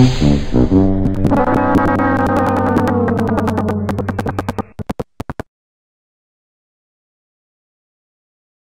Mm-hmm.